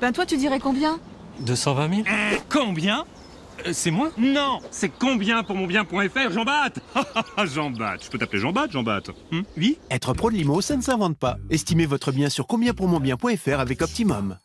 Ben toi, tu dirais combien? 220 000 euh, Combien? Euh, c'est moi? Non, c'est combien pour mon Jean-Bapt Jean-Bapt, ah, ah, ah, je peux t'appeler Jean-Bapt, Jean-Bapt Hum, Oui? Être pro de limo, ça ne s'invente pas. Estimez votre bien sur combien pour combienpourmonbien.fr avec Optimum.